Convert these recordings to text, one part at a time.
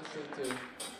answer to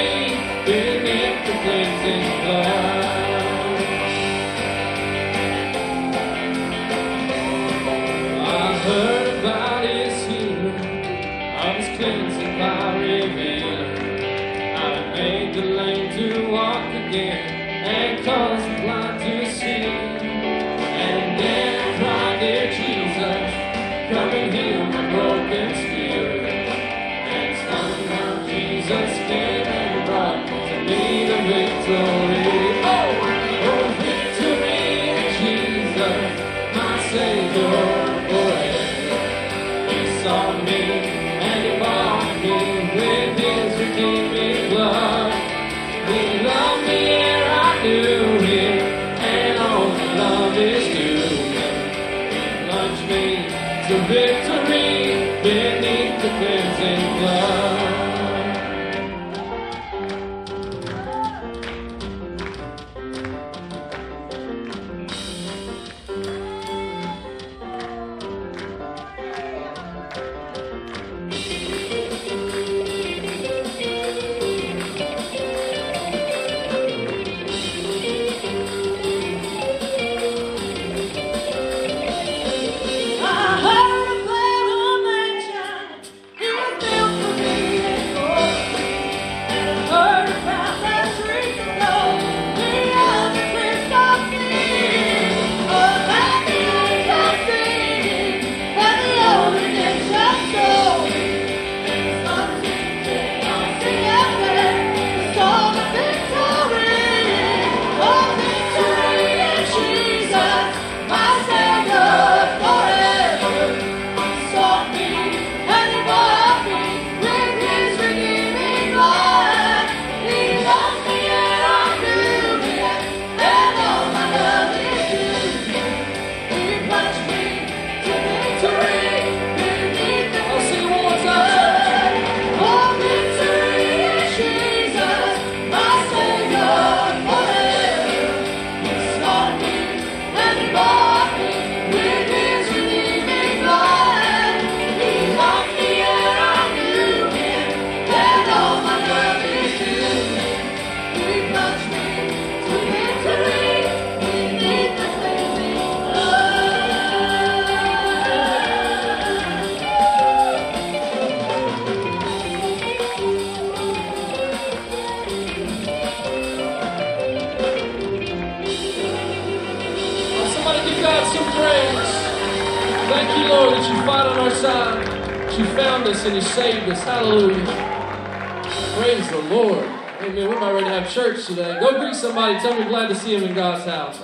또 Thank you, Lord, that you fought on our side, that you found us and you saved us. Hallelujah. Praise the Lord. Amen. We're about ready to have church today. Go greet somebody. Tell them you're glad to see him in God's house.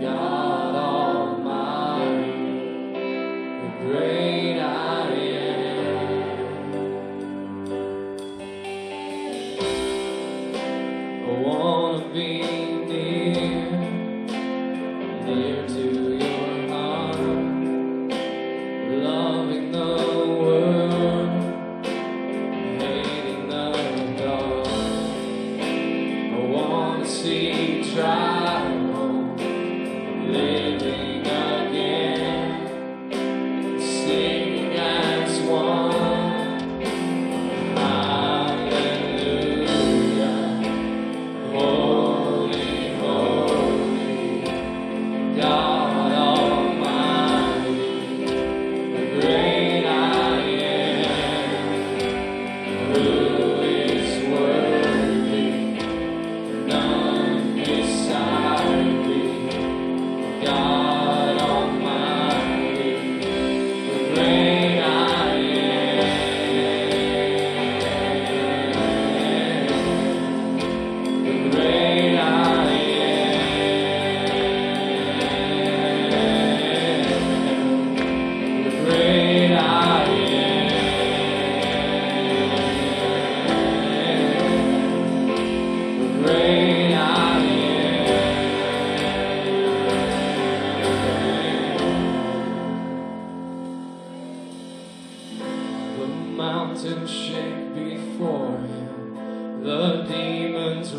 God.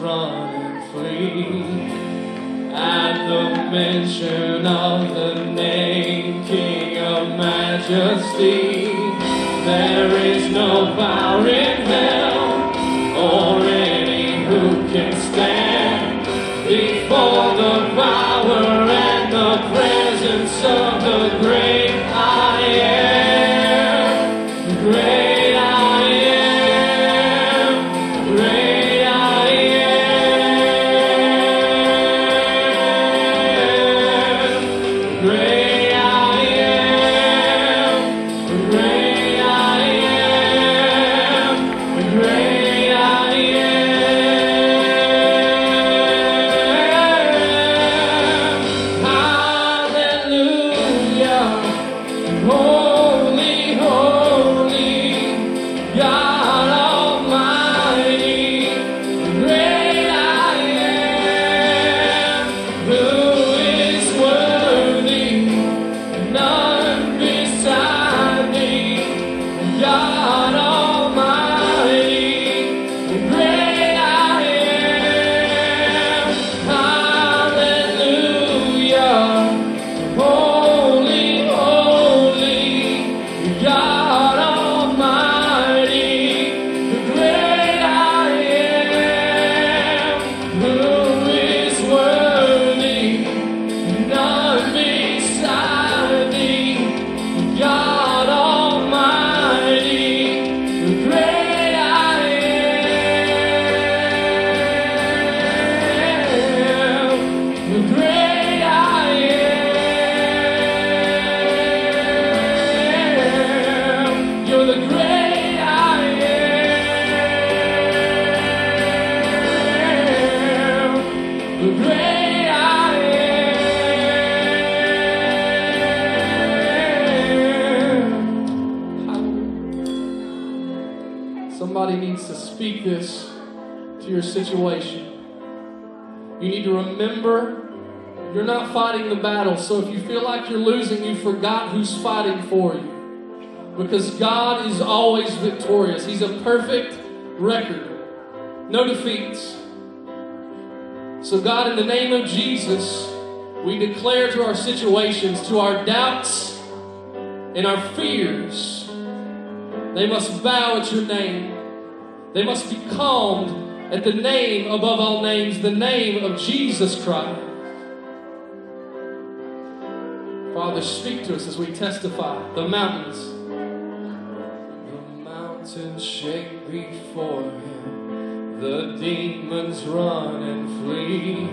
running free at the mention of the name King of Majesty. There is no power in Somebody needs to speak this to your situation. You need to remember you're not fighting the battle. So if you feel like you're losing, you forgot who's fighting for you. Because God is always victorious, He's a perfect record, no defeats. So, God, in the name of Jesus, we declare to our situations, to our doubts and our fears, they must bow at your name. They must be calmed at the name above all names, the name of Jesus Christ. Father, speak to us as we testify. The mountains. The mountains shake before him. The demons run and flee.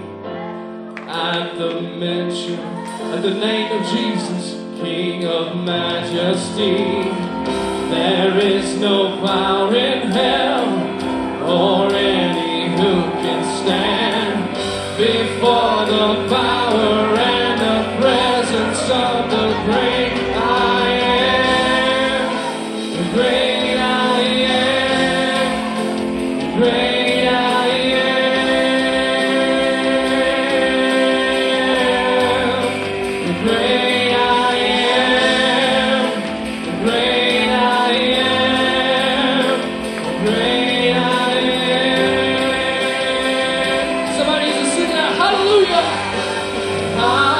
At the mention, at the name of Jesus, King of majesty, there is no power in hell or any who can stand before the power. Hallelujah.